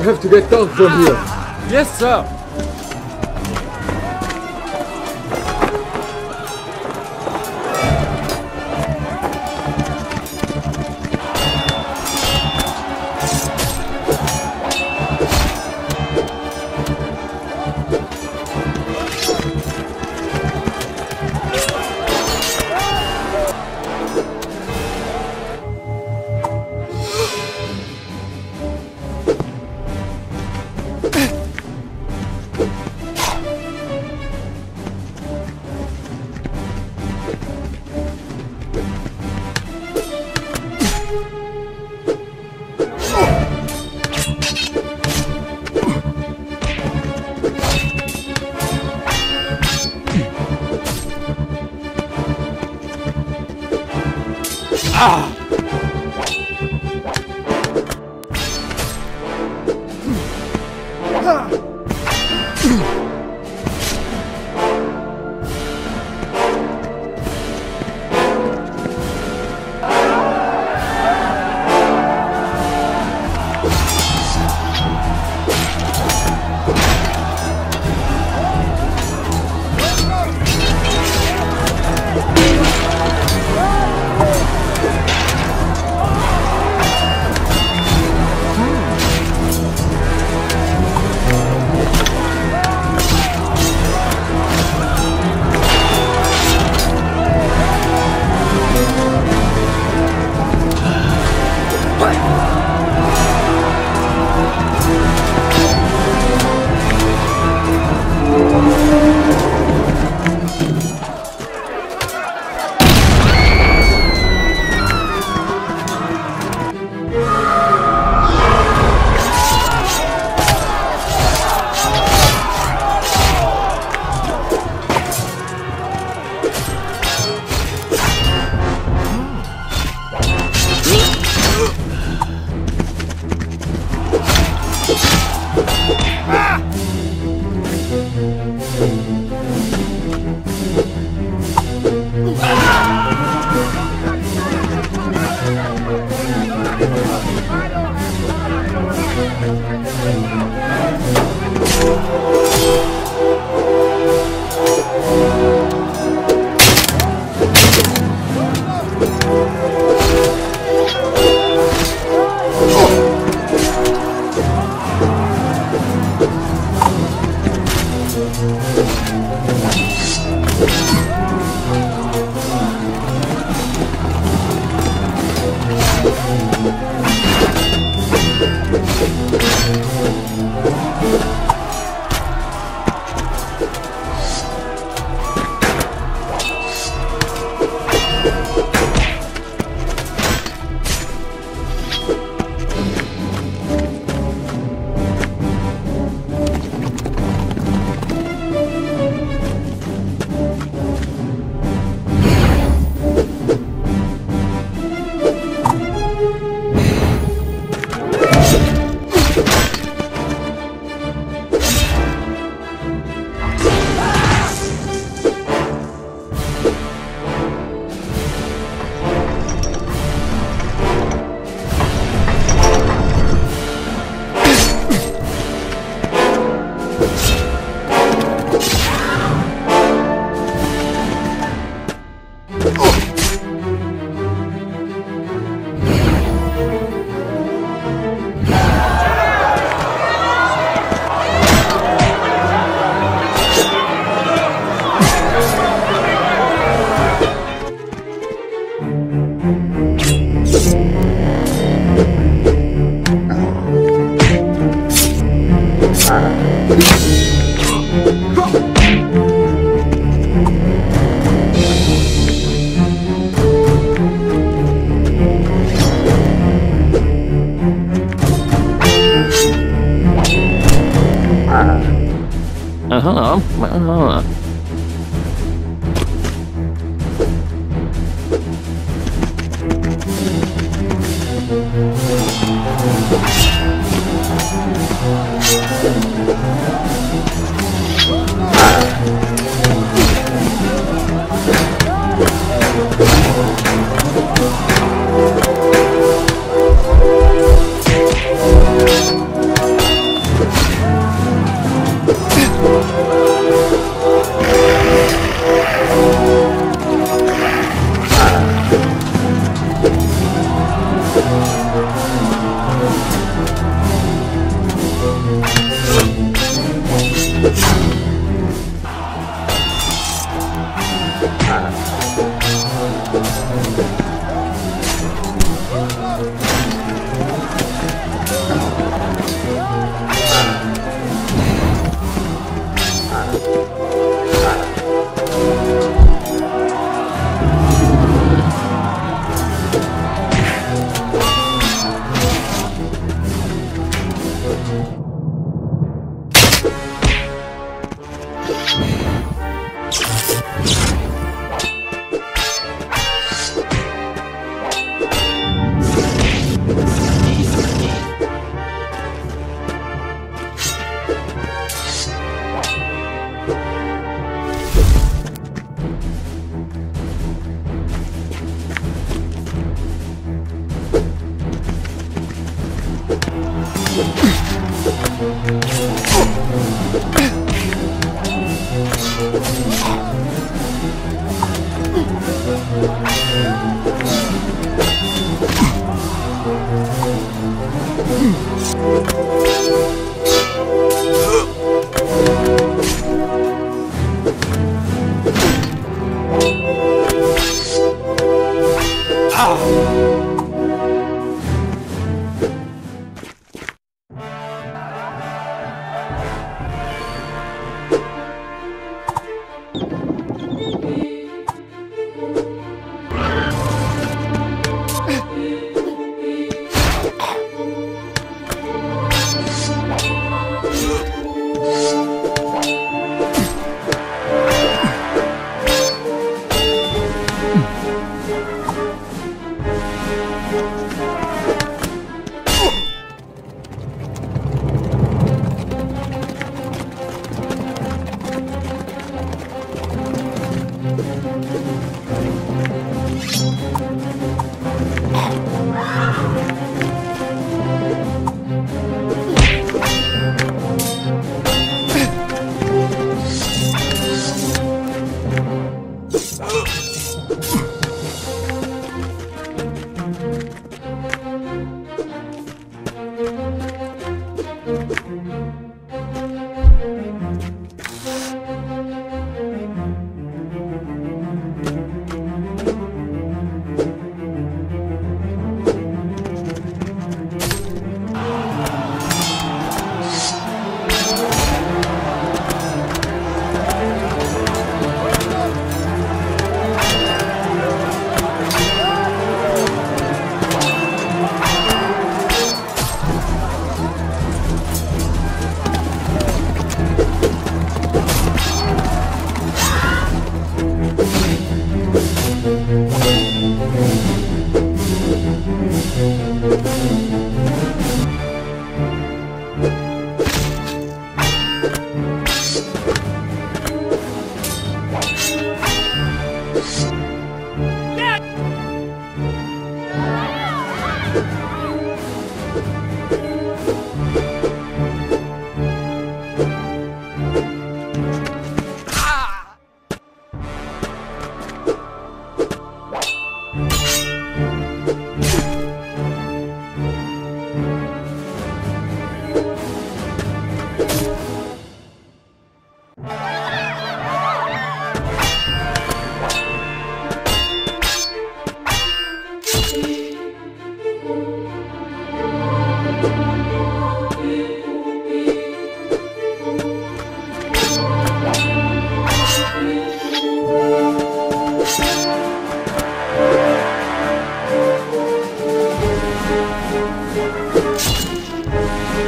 We have to get down from here. Yes, sir. 아! Uh-huh. Uh-huh. Ah!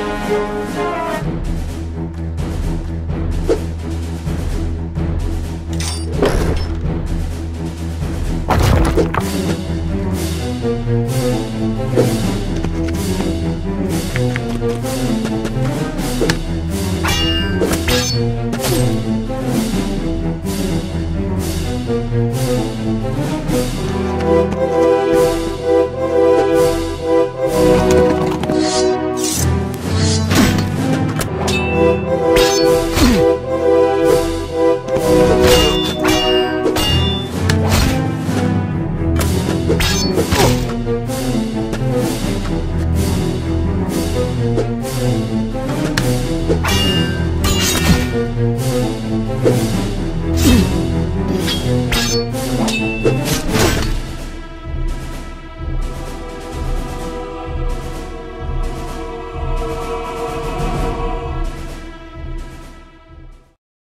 Música